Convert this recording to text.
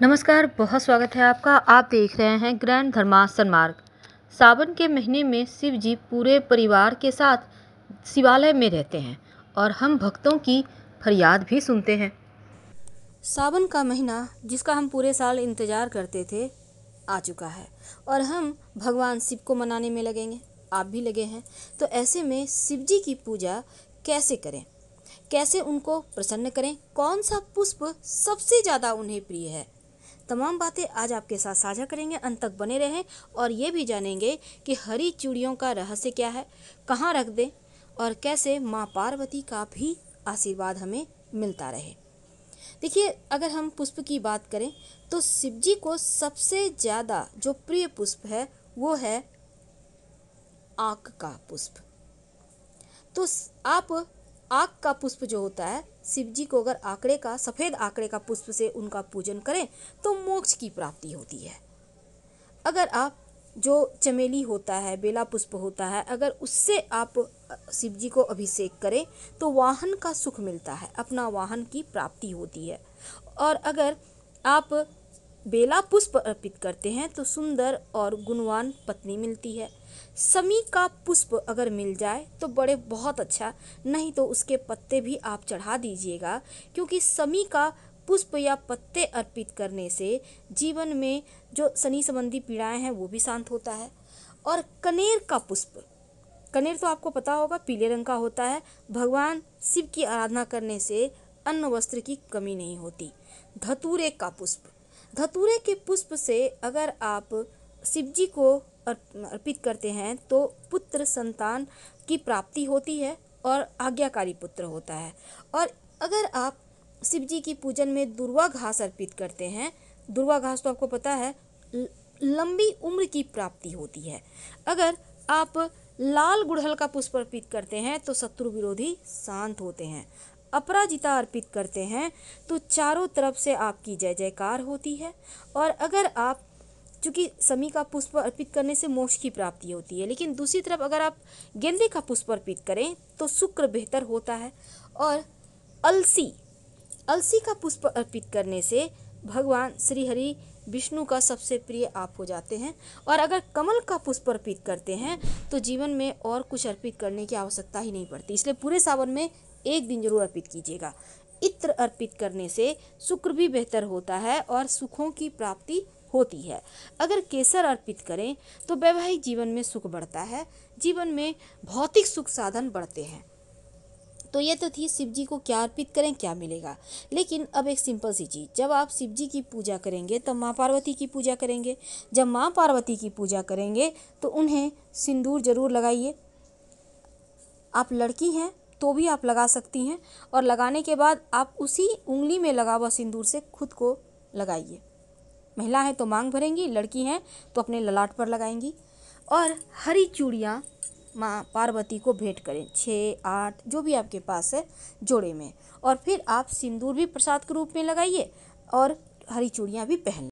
नमस्कार, बहुत स्वागत है आपका। आप देख रहे हैं ग्रैंड धर्मासन मार्ग सावन के महीने में शिव जी पूरे परिवार के साथ शिवालय में रहते हैं और हम भक्तों की फरियाद भी सुनते हैं। सावन का महीना, जिसका हम पूरे साल इंतज़ार करते थे, आ चुका है और हम भगवान शिव को मनाने में लगेंगे। आप भी लगे हैं। तो ऐसे में शिव जी की पूजा कैसे करें? कैसे उनको प्रसन्न करें? कौन सा पुष्प सबसे ज़्यादा उन्हें प्रिय है? तमाम बातें आज आपके साथ साझा करेंगे, अंत तक बने रहें और ये भी जानेंगे कि हरी चूड़ियों का रहस्य क्या है, कहाँ रख दें और कैसे माँ पार्वती का भी आशीर्वाद हमें मिलता रहे। देखिए, अगर हम पुष्प की बात करें तो शिव जी को सबसे ज़्यादा जो प्रिय पुष्प है, वो है आक का पुष्प। तो आप आक का पुष्प जो होता है शिव जी को अगर आंकड़े का, सफ़ेद आंकड़े का पुष्प से उनका पूजन करें तो मोक्ष की प्राप्ति होती है। अगर आप, जो चमेली होता है, बेला पुष्प होता है, अगर उससे आप शिव जी को अभिषेक करें तो वाहन का सुख मिलता है, अपना वाहन की प्राप्ति होती है। और अगर आप बेला पुष्प अर्पित करते हैं तो सुंदर और गुणवान पत्नी मिलती है। समी का पुष्प अगर मिल जाए तो बड़े बहुत अच्छा। नहीं तो उसके पत्ते भी आप चढ़ा दीजिएगा, क्योंकि समी का पुष्प या पत्ते अर्पित करने से जीवन में जो शनि संबंधी पीड़ाएँ हैं, वो भी शांत होता है। और कनेर का पुष्प, कनेर तो आपको पता होगा, पीले रंग का होता है। भगवान शिव की आराधना करने से अन्न वस्त्र की कमी नहीं होती। धतूरे का पुष्प धतूरे के पुष्प से अगर आप शिव जी को अर्पित करते हैं तो पुत्र संतान की प्राप्ति होती है और आज्ञाकारी पुत्र होता है। और अगर आप शिव जी की पूजन में दुर्वा घास अर्पित करते हैं, दुर्वा घास तो आपको पता है लंबी उम्र की प्राप्ति होती है। अगर आप लाल गुड़हल का पुष्प अर्पित करते हैं तो शत्रु विरोधी शांत होते हैं। अपराजिता अर्पित करते हैं तो चारों तरफ़ से आपकी जय जयकार होती है। और अगर आप, चूँकि समी का पुष्प अर्पित करने से मोक्ष की प्राप्ति होती है, लेकिन दूसरी तरफ़ अगर आप गेंदे का पुष्प अर्पित करें तो शुक्र बेहतर होता है। और अलसी अलसी का पुष्प अर्पित करने से भगवान श्री हरि विष्णु का सबसे प्रिय आप हो जाते हैं। और अगर कमल का पुष्प अर्पित करते हैं तो जीवन में और कुछ अर्पित करने की आवश्यकता ही नहीं पड़ती। इसलिए पूरे सावन में एक दिन ज़रूर अर्पित कीजिएगा। इत्र अर्पित करने से शुक्र भी बेहतर होता है और सुखों की प्राप्ति होती है। अगर केसर अर्पित करें तो वैवाहिक जीवन में सुख बढ़ता है। जीवन में भौतिक सुख साधन बढ़ते हैं। तो ये तो थी, शिव जी को क्या अर्पित करें, क्या मिलेगा? लेकिन अब एक सिंपल सी चीज़। जब आप शिव जी की पूजा करेंगे, तब माँ पार्वती की पूजा करेंगे। जब माँ पार्वती की पूजा करेंगे तो उन्हें सिंदूर ज़रूर लगाइए। आप लड़की हैं तो भी आप लगा सकती हैं और लगाने के बाद आप उसी उंगली में लगा हुआ सिंदूर से खुद को लगाइए। महिला है तो मांग भरेंगी, लड़की हैं तो अपने ललाट पर लगाएँगी। और हरी चूड़ियाँ माँ पार्वती को भेंट करें छः आठ, जो भी आपके पास है, जोड़े में। और फिर आप सिंदूर भी प्रसाद के रूप में लगाइए और हरी चूड़ियाँ भी पहन